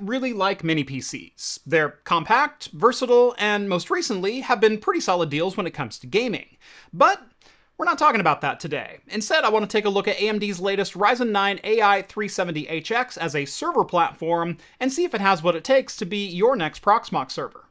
Really like mini PCs. They're compact, versatile, and most recently have been pretty solid deals when it comes to gaming. But we're not talking about that today. Instead, I want to take a look at AMD's latest Ryzen 9 AI 370HX as a server platform and see if it has what it takes to be your next Proxmox server.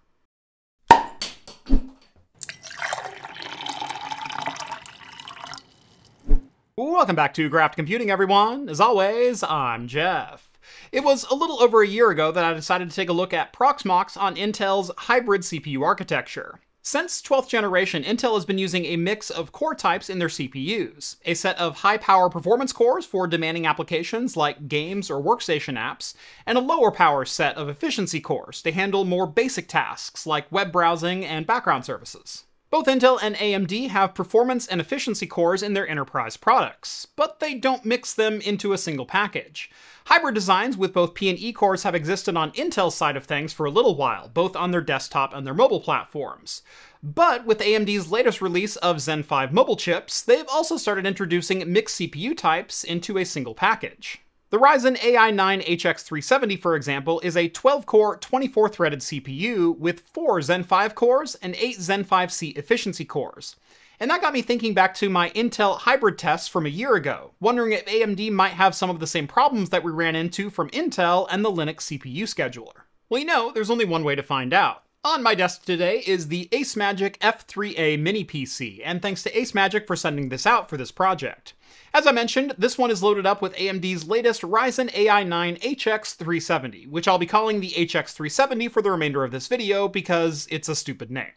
Welcome back to Craft Computing, everyone. As always, I'm Jeff. It was a little over a year ago that I decided to take a look at Proxmox on Intel's hybrid CPU architecture. Since 12th generation, Intel has been using a mix of core types in their CPUs. A set of high power performance cores for demanding applications like games or workstation apps, and a lower power set of efficiency cores to handle more basic tasks like web browsing and background services. Both Intel and AMD have performance and efficiency cores in their enterprise products, but they don't mix them into a single package. Hybrid designs with both P and E cores have existed on Intel's side of things for a little while, both on their desktop and their mobile platforms. But with AMD's latest release of Zen 5 mobile chips, they've also started introducing mixed CPU types into a single package. The Ryzen AI 9 HX370, for example, is a 12 core, 24 threaded CPU with 4 Zen 5 cores and 8 Zen 5C efficiency cores. And that got me thinking back to my Intel hybrid tests from a year ago, wondering if AMD might have some of the same problems that we ran into from Intel and the Linux CPU scheduler. Well, you know, there's only one way to find out. On my desk today is the Acemagic F3A mini PC, and thanks to Acemagic for sending this out for this project. As I mentioned, this one is loaded up with AMD's latest Ryzen AI 9 HX370, which I'll be calling the HX370 for the remainder of this video because it's a stupid name.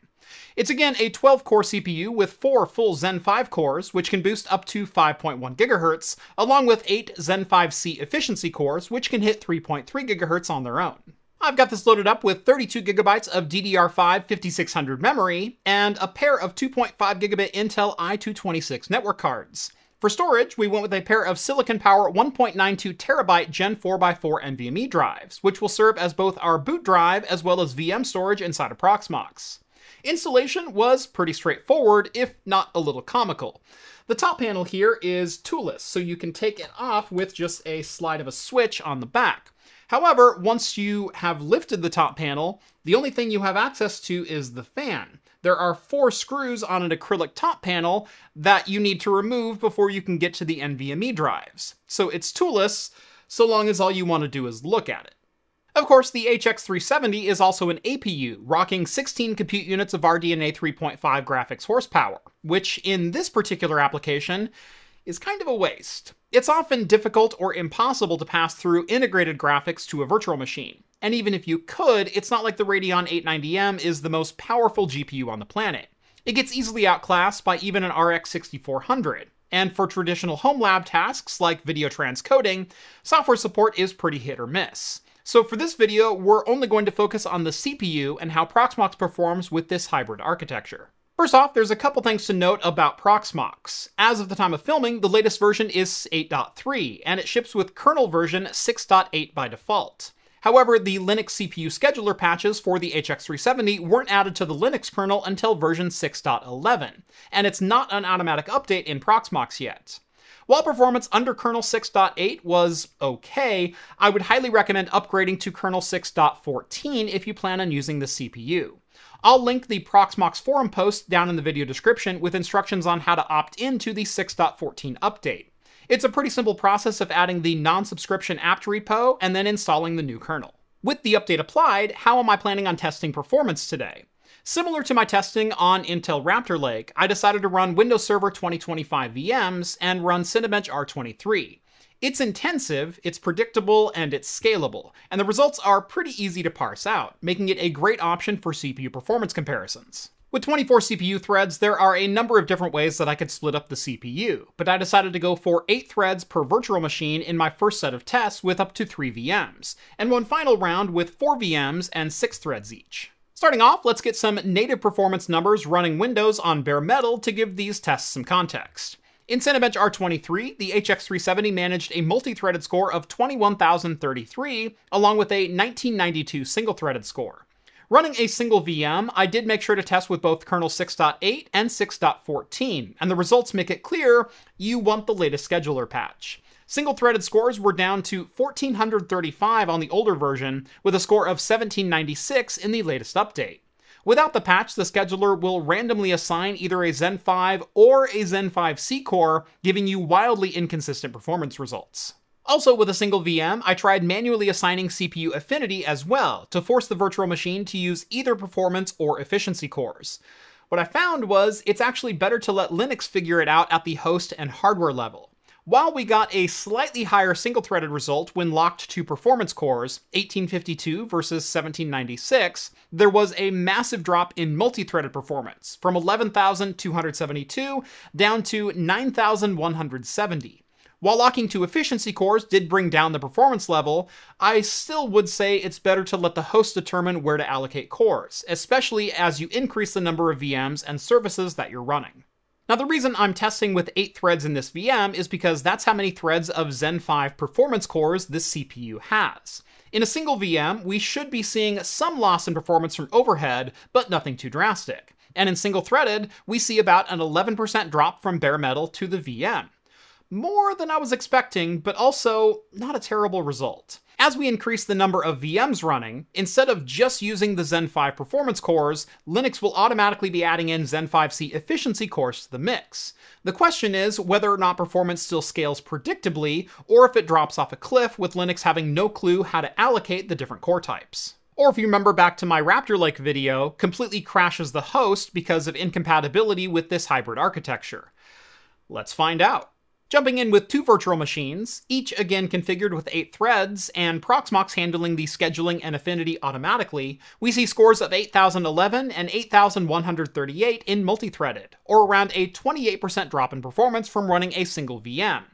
It's again a 12 core CPU with 4 full Zen 5 cores, which can boost up to 5.1 GHz, along with 8 Zen 5C efficiency cores, which can hit 3.3 GHz on their own. I've got this loaded up with 32 gigabytes of DDR5 5600 memory and a pair of 2.5 gigabit Intel i226 network cards. For storage, we went with a pair of Silicon Power 1.92 terabyte Gen 4x4 NVMe drives, which will serve as both our boot drive as well as VM storage inside of Proxmox. Installation was pretty straightforward, if not a little comical. The top panel here is toolless, so you can take it off with just a slide of a switch on the back. However, once you have lifted the top panel, the only thing you have access to is the fan. There are four screws on an acrylic top panel that you need to remove before you can get to the NVMe drives. So it's toolless, so long as all you want to do is look at it. Of course, the HX370 is also an APU, rocking 16 compute units of RDNA 3.5 graphics horsepower, which in this particular application is kind of a waste. It's often difficult or impossible to pass through integrated graphics to a virtual machine. And even if you could, it's not like the Radeon 890M is the most powerful GPU on the planet. It gets easily outclassed by even an RX 6400. And for traditional home lab tasks like video transcoding, software support is pretty hit or miss. So for this video, we're only going to focus on the CPU and how Proxmox performs with this hybrid architecture. First off, there's a couple things to note about Proxmox. As of the time of filming, the latest version is 8.3, and it ships with kernel version 6.8 by default. However, the Linux CPU scheduler patches for the HX370 weren't added to the Linux kernel until version 6.11, and it's not an automatic update in Proxmox yet. While performance under kernel 6.8 was okay, I would highly recommend upgrading to kernel 6.14 if you plan on using the CPU. I'll link the Proxmox forum post down in the video description with instructions on how to opt into the 6.14 update. It's a pretty simple process of adding the non-subscription apt repo and then installing the new kernel. With the update applied, how am I planning on testing performance today? Similar to my testing on Intel Raptor Lake, I decided to run Windows Server 2025 VMs and run Cinebench R23. It's intensive, it's predictable, and it's scalable, and the results are pretty easy to parse out, making it a great option for CPU performance comparisons. With 24 CPU threads, there are a number of different ways that I could split up the CPU, but I decided to go for 8 threads per virtual machine in my first set of tests with up to 3 VMs, and one final round with 4 VMs and 6 threads each. Starting off, let's get some native performance numbers running Windows on bare metal to give these tests some context. In Cinebench R23, the HX370 managed a multi-threaded score of 21,033, along with a 1992 single-threaded score. Running a single VM, I did make sure to test with both kernel 6.8 and 6.14, and the results make it clear you want the latest scheduler patch. Single threaded scores were down to 1435 on the older version, with a score of 1796 in the latest update. Without the patch, the scheduler will randomly assign either a Zen 5 or a Zen 5 C core, giving you wildly inconsistent performance results. Also, with a single VM, I tried manually assigning CPU affinity as well to force the virtual machine to use either performance or efficiency cores. What I found was it's actually better to let Linux figure it out at the host and hardware level. While we got a slightly higher single threaded result when locked to performance cores, 1852 versus 1796, there was a massive drop in multi threaded performance from 11,272 down to 9,170. While locking to efficiency cores did bring down the performance level, I still would say it's better to let the host determine where to allocate cores, especially as you increase the number of VMs and services that you're running. Now, the reason I'm testing with 8 threads in this VM is because that's how many threads of Zen 5 performance cores this CPU has. In a single VM, we should be seeing some loss in performance from overhead, but nothing too drastic. And in single threaded, we see about an 11% drop from bare metal to the VM more than I was expecting, but also not a terrible result. As we increase the number of VMs running, instead of just using the Zen 5 performance cores, Linux will automatically be adding in Zen 5C efficiency cores to the mix. The question is whether or not performance still scales predictably, or if it drops off a cliff with Linux having no clue how to allocate the different core types. Or if you remember back to my Raptor Lake video, completely crashes the host because of incompatibility with this hybrid architecture. Let's find out. Jumping in with two virtual machines, each again configured with 8 threads, and Proxmox handling the scheduling and affinity automatically, we see scores of 8011 and 8138 in multi-threaded, or around a 28% drop in performance from running a single VM.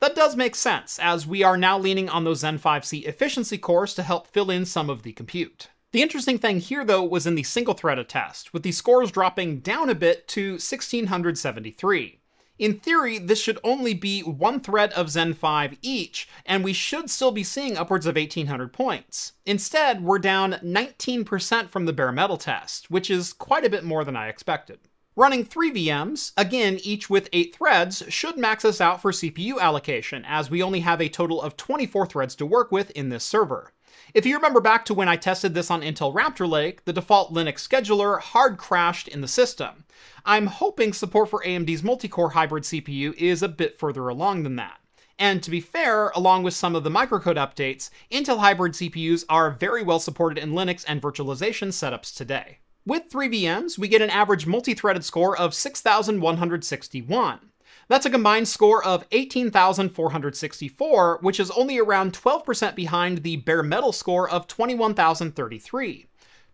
That does make sense, as we are now leaning on those Zen 5C efficiency cores to help fill in some of the compute. The interesting thing here, though, was in the single threaded test, with the scores dropping down a bit to 1673. In theory, this should only be one thread of Zen 5 each, and we should still be seeing upwards of 1800 points. Instead, we're down 19% from the bare metal test, which is quite a bit more than I expected. Running 3 VMs, again each with 8 threads, should max us out for CPU allocation, as we only have a total of 24 threads to work with in this server. If you remember back to when I tested this on Intel Raptor Lake, the default Linux scheduler hard crashed in the system. I'm hoping support for AMD's multi-core hybrid CPU is a bit further along than that. And to be fair, along with some of the microcode updates, Intel hybrid CPUs are very well supported in Linux and virtualization setups today. With 3 VMs, we get an average multi-threaded score of 6,161. That's a combined score of 18,464, which is only around 12% behind the bare metal score of 21,033.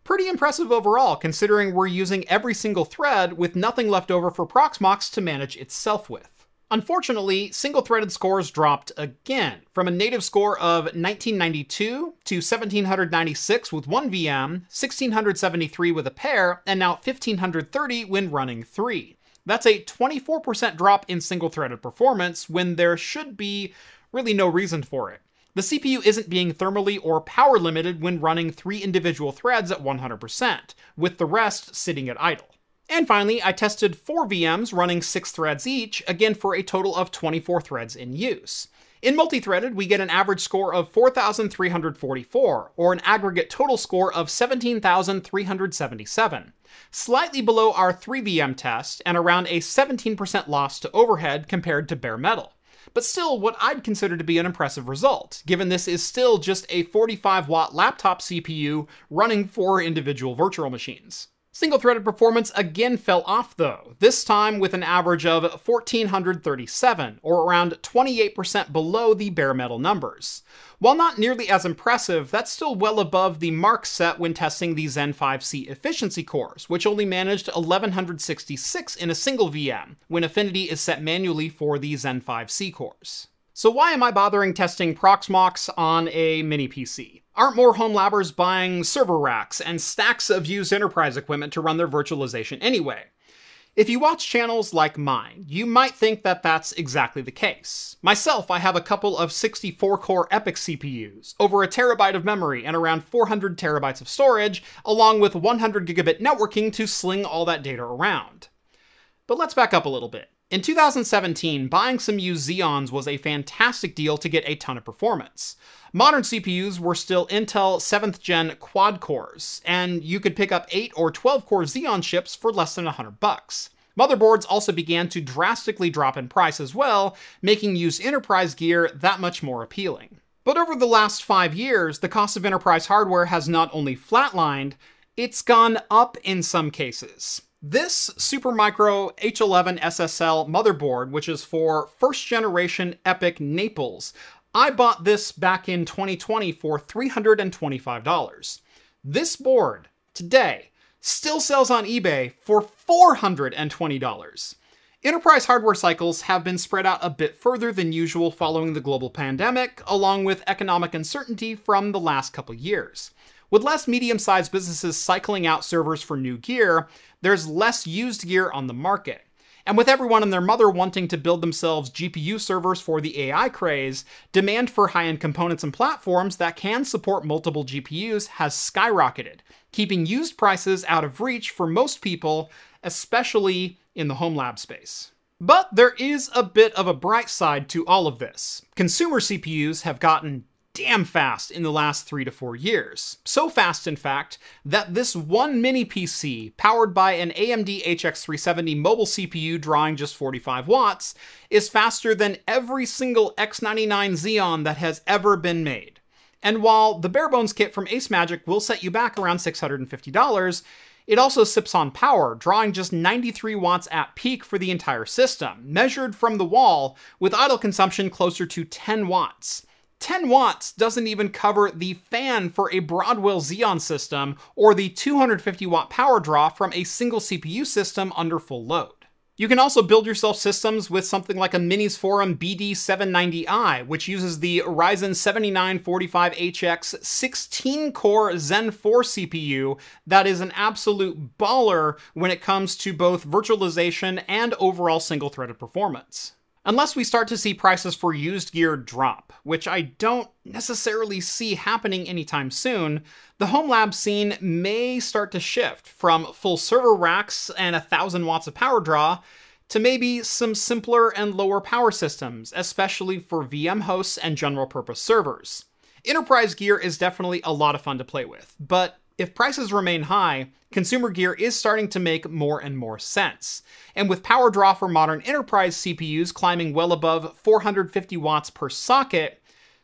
Pretty impressive overall, considering we're using every single thread with nothing left over for Proxmox to manage itself with. Unfortunately, single threaded scores dropped again, from a native score of 1992 to 1796 with one VM, 1673 with a pair, and now 1530 when running three. That's a 24% drop in single threaded performance when there should be really no reason for it. The CPU isn't being thermally or power limited when running three individual threads at 100%, with the rest sitting at idle. And finally, I tested four VMs running six threads each, again for a total of 24 threads in use. In multi-threaded, we get an average score of 4,344, or an aggregate total score of 17,377, slightly below our 3VM test and around a 17% loss to overhead compared to bare metal. But still, what I'd consider to be an impressive result, given this is still just a 45 watt laptop CPU running four individual virtual machines. Single threaded performance again fell off though, this time with an average of 1437, or around 28% below the bare metal numbers. While not nearly as impressive, that's still well above the mark set when testing the Zen 5C efficiency cores, which only managed 1166 in a single VM, when affinity is set manually for the Zen 5C cores. So why am I bothering testing Proxmox on a mini PC? Aren't more home labbers buying server racks and stacks of used enterprise equipment to run their virtualization anyway? If you watch channels like mine, you might think that that's exactly the case. Myself, I have a couple of 64 core EPYC CPUs, over a terabyte of memory, and around 400 terabytes of storage, along with 100 gigabit networking to sling all that data around. But let's back up a little bit. In 2017, buying some used Xeons was a fantastic deal to get a ton of performance. Modern CPUs were still Intel 7th gen quad cores, and you could pick up 8 or 12 core Xeon chips for less than 100 bucks. Motherboards also began to drastically drop in price as well, making used enterprise gear that much more appealing. But over the last five years, the cost of enterprise hardware has not only flatlined, it's gone up in some cases. This Supermicro H11 SSL motherboard, which is for first generation EPYC Naples, I bought this back in 2020 for $325. This board, today, still sells on eBay for $420. Enterprise hardware cycles have been spread out a bit further than usual following the global pandemic, along with economic uncertainty from the last couple years. With less medium sized businesses cycling out servers for new gear, there's less used gear on the market. And with everyone and their mother wanting to build themselves GPU servers for the AI craze, demand for high end components and platforms that can support multiple GPUs has skyrocketed, keeping used prices out of reach for most people, especially in the home lab space. But there is a bit of a bright side to all of this. Consumer CPUs have gotten damn fast in the last three to four years. So fast, in fact, that this one mini PC, powered by an AMD HX370 mobile CPU drawing just 45 watts, is faster than every single X99 Xeon that has ever been made. And while the bare bones kit from Acemagic will set you back around $650, it also sips on power, drawing just 93 watts at peak for the entire system, measured from the wall, with idle consumption closer to 10 watts. 10 watts doesn't even cover the fan for a Broadwell Xeon system or the 250 watt power draw from a single CPU system under full load. You can also build yourself systems with something like a Minisforum BD790i, which uses the Ryzen 7945HX 16 core Zen 4 CPU that is an absolute baller when it comes to both virtualization and overall single threaded performance. Unless we start to see prices for used gear drop, which I don't necessarily see happening anytime soon, the home lab scene may start to shift from full server racks and a thousand watts of power draw to maybe some simpler and lower power systems, especially for VM hosts and general purpose servers. Enterprise gear is definitely a lot of fun to play with, but if prices remain high, consumer gear is starting to make more and more sense. And with power draw for modern enterprise CPUs climbing well above 450 watts per socket,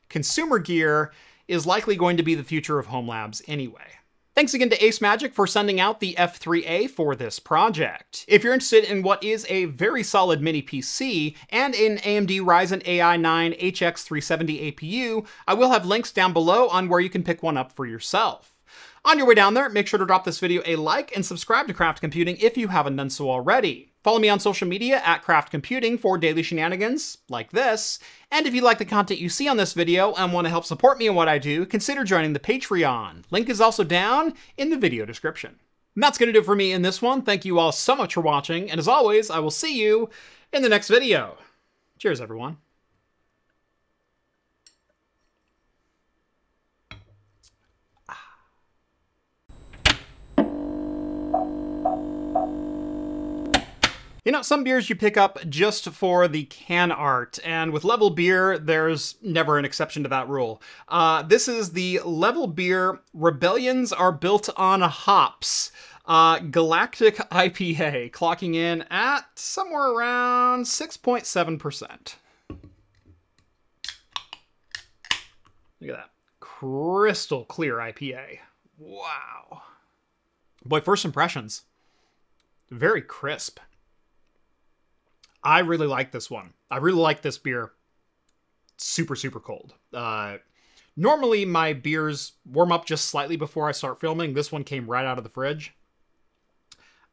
consumer gear is likely going to be the future of home labs anyway. Thanks again to Acemagic for sending out the F3A for this project. If you're interested in what is a very solid mini PC and an AMD Ryzen AI 9 HX370 APU, I will have links down below on where you can pick one up for yourself. On your way down there, make sure to drop this video a like and subscribe to Craft Computing if you haven't done so already. Follow me on social media at Craft Computing for daily shenanigans like this. And if you like the content you see on this video and want to help support me in what I do, consider joining the Patreon. Link is also down in the video description. And that's going to do it for me in this one. Thank you all so much for watching, and as always, I will see you in the next video. Cheers, everyone. You know, some beers you pick up just for the can art, and with Level Beer, there's never an exception to that rule. Uh, this is the Level Beer Rebellions Are Built on Hops. Uh, Galactic IPA, clocking in at somewhere around 6.7%. Look at that. Crystal clear IPA. Wow. Boy, first impressions. Very crisp. I really like this one. I really like this beer. Super, super cold. Uh, normally, my beers warm up just slightly before I start filming. This one came right out of the fridge.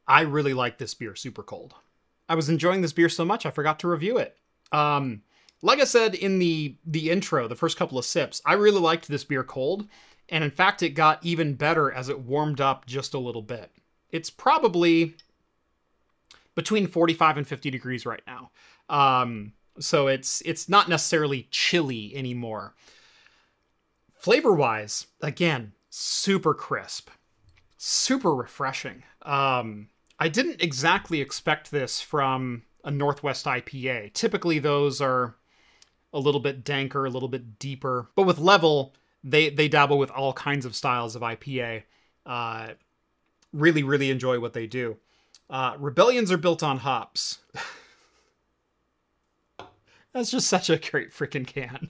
I really like this beer super cold. I was enjoying this beer so much I forgot to review it. Um, like I said in the the intro, the first couple of sips, I really liked this beer cold, and in fact, it got even better as it warmed up just a little bit. It's probably between 45 and 50 degrees right now. Um, so it's it's not necessarily chilly anymore. Flavor wise, again, super crisp, super refreshing. Um, I didn't exactly expect this from a Northwest IPA. Typically, those are a little bit danker, a little bit deeper. But with Level, they they dabble with all kinds of styles of IPA. Uh, really, really enjoy what they do. Uh, rebellions are built on hops. That's just such a great freaking can.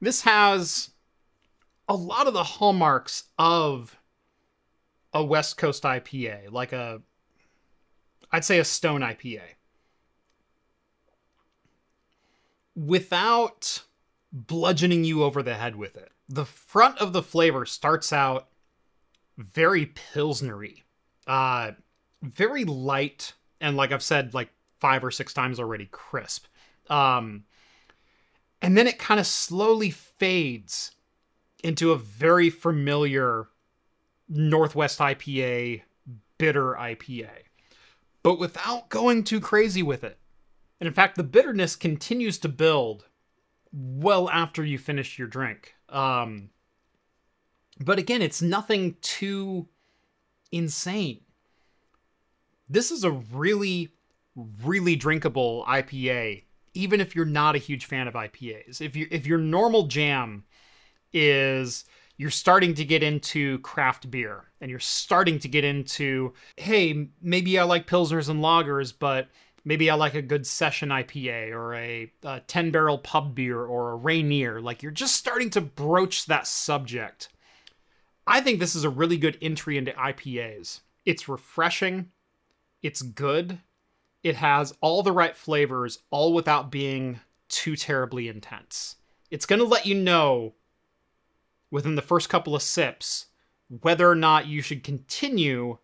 This has a lot of the hallmarks of a West Coast IPA, like a, I'd say a Stone IPA. Without bludgeoning you over the head with it. The front of the flavor starts out very pilsnery, uh, very light, and like I've said like five or six times already, crisp. Um, and then it kind of slowly fades into a very familiar Northwest IPA, bitter IPA, but without going too crazy with it. And in fact, the bitterness continues to build well after you finish your drink. Um, but again, it's nothing too insane. This is a really, really drinkable IPA, even if you're not a huge fan of IPAs. If you if your normal jam is you're starting to get into craft beer and you're starting to get into hey maybe i like pilsners and lagers but maybe I like a good session IPA or a, a 10 barrel pub beer or a Rainier. Like you're just starting to broach that subject. I think this is a really good entry into IPAs. It's refreshing, it's good, it has all the right flavors, all without being too terribly intense. It's going to let you know within the first couple of sips whether or not you should continue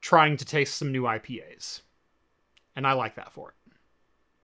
trying to taste some new IPAs and I like that for it.